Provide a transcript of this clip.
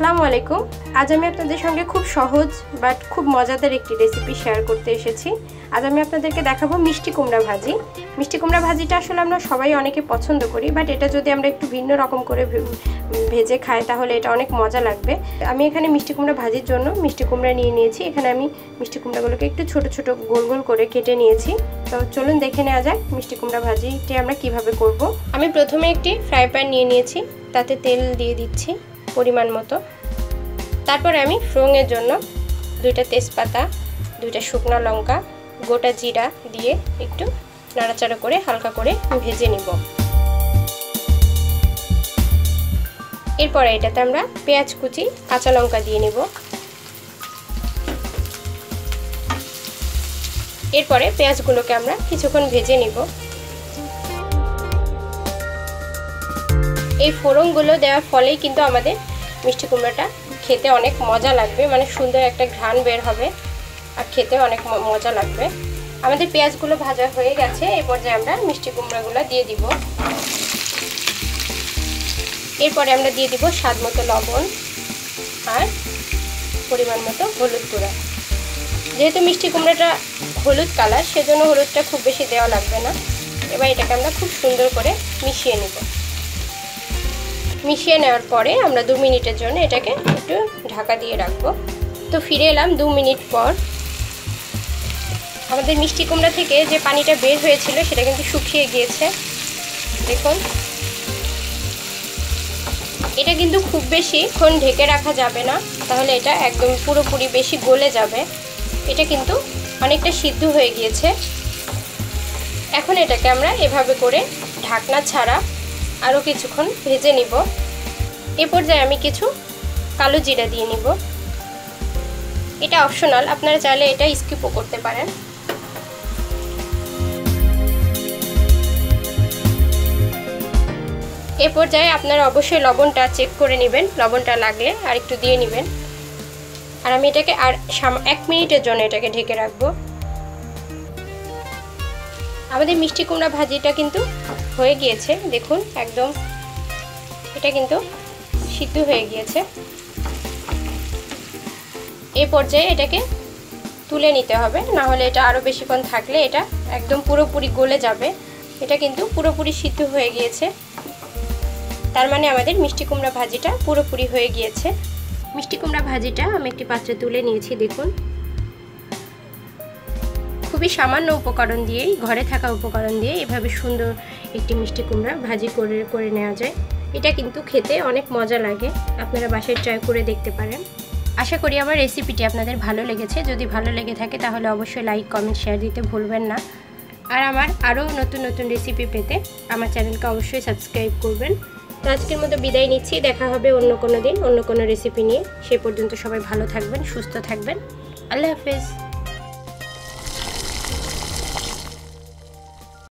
আসসালামু আলাইকুম। আজ আমি আপনাদের সঙ্গে খুব সহজ বাট খুব মজাদার একটি রেসিপি শেয়ার করতে এসেছি। আজ আমি আপনাদেরকে দেখাবো মিষ্টি কুমড়া ভাজি। মিষ্টি কুমড়া ভাজিটা আসলে আমরা সবাই অনেকে পছন্দ করি বাট এটা যদি আমরা একটু ভিন্ন রকম করে ভেজে খাই, তাহলে এটা অনেক মজা লাগবে। আমি এখানে মিষ্টি কুমড়া ভাজির জন্য মিষ্টি কুমড়া নিয়ে নিয়েছি। এখানে আমি মিষ্টি কুমড়াগুলোকে একটু ছোট ছোট গোল গোল করে কেটে নিয়েছি। তো চলুন দেখে নেওয়া যাক মিষ্টি কুমড়া ভাজিটি আমরা কীভাবে করব। আমি প্রথমে একটি ফ্রাই প্যান নিয়ে নিয়েছি। তাতে তেল দিয়ে দিচ্ছি। পরিমাণ মতো। তারপরে আমি ফ্রোংয়ের জন্য দুইটা তেজপাতা, দুইটা শুকনো লঙ্কা, গোটা জিরা দিয়ে একটু নাড়াচাড়া করে হালকা করে ভেজে নিব। এরপরে এটাতে আমরা পেঁয়াজ কুচি, কাঁচা লঙ্কা দিয়ে নিব। এরপরে পেঁয়াজগুলোকে আমরা কিছুক্ষণ ভেজে নিব। এই ফোড়নগুলো দেওয়ার ফলেই কিন্তু আমাদের মিষ্টি কুমড়াটা। খেতে অনেক মজা লাগবে মানে সুন্দর একটা ঘ্রাণ বের হবে আর খেতে অনেক মজা লাগবে। আমাদের পেঁয়াজগুলো ভাজা হয়ে গেছে এই পর্যায়ে আমরা মিষ্টি কুমড়াগুলো দিয়ে দিব। এরপরে আমরা দিয়ে দিব স্বাদ মতো লবণ আর পরিমাণ মতো হলুদ গুঁড়া। যেহেতু মিষ্টি কুমড়াটা হলুদ কালার, সেজন্য হলুদটা খুব বেশি দেওয়া লাগবে না। এবার এটাকে আমরা খুব সুন্দর করে মিশিয়ে নিব। মিশিয়ে নেওয়ার পরে আমরা দু মিনিটের জন্য এটাকে একটু ঢাকা দিয়ে রাখব। তো ফিরে এলাম দু মিনিট পর। আমাদের মিষ্টি কুমড়া থেকে যে পানিটা বের হয়েছিল সেটা কিন্তু শুকিয়ে গিয়েছে। দেখুন। এটা কিন্তু খুব বেশিক্ষণ ঢেকে রাখা যাবে না, তাহলে এটা একদম পুরোপুরি বেশি গলে যাবে। এটা কিন্তু অনেকটা সিদ্ধ হয়ে গিয়েছে। এখন এটাকে আমরা এভাবে করে ঢাকনা ছাড়া আরও কিছুক্ষণ ভেজে নিব। এ পর্যায়ে আমি কিছু কালো জিরা দিয়ে নিব। এটা অপশনাল আপনারা চাইলে এটা স্কিপও করতে পারেন। এ পর্যায়ে আপনারা অবশ্যই লবণটা চেক করে নেবেন, লবণটা লাগলে আর একটু দিয়ে নেবেন। আর আমি এটাকে আর এক মিনিটের জন্য এটাকে ঢেকে রাখব। আমাদের মিষ্টি কুমড়া ভাজিটা কিন্তু হয়ে গিয়েছে। দেখুন, একদম এটা কিন্তু সিদ্ধ হয়ে গিয়েছে। এ পর্যায়ে এটাকে তুলে নিতে হবে। না হলে এটা আরও বেশিক্ষণ থাকলে এটা একদম পুরোপুরি গলে যাবে। এটা কিন্তু পুরোপুরি সিদ্ধ হয়ে গিয়েছে। তার মানে আমাদের মিষ্টি কুমড়া ভাজিটা পুরোপুরি হয়ে গিয়েছে। মিষ্টি কুমড়া ভাজিটা আমি একটি পাত্রে তুলে নিয়েছি, দেখুন। খুবই সামান্য উপকরণ দিয়েই, ঘরে থাকা উপকরণ দিয়ে এভাবে সুন্দর একটি মিষ্টি কুমড়া ভাজি করে করে নেওয়া যায়। এটা কিন্তু খেতে অনেক মজা লাগে। আপনারা বাসায় ট্রাই করে দেখতে পারেন। আশা করি আমার রেসিপিটি আপনাদের ভালো লেগেছে। যদি ভালো লেগে থাকে তাহলে অবশ্যই লাইক কমেন্ট শেয়ার দিতে ভুলবেন না। আর আমার আরও নতুন নতুন রেসিপি পেতে আমার চ্যানেলকে অবশ্যই সাবস্ক্রাইব করবেন। তো আজকের মতো বিদায় নিচ্ছি। দেখা হবে অন্য কোনো দিন, অন্য কোনো রেসিপি নিয়ে। সে পর্যন্ত সবাই ভালো থাকবেন, সুস্থ থাকবেন। আল্লাহ হাফেজ।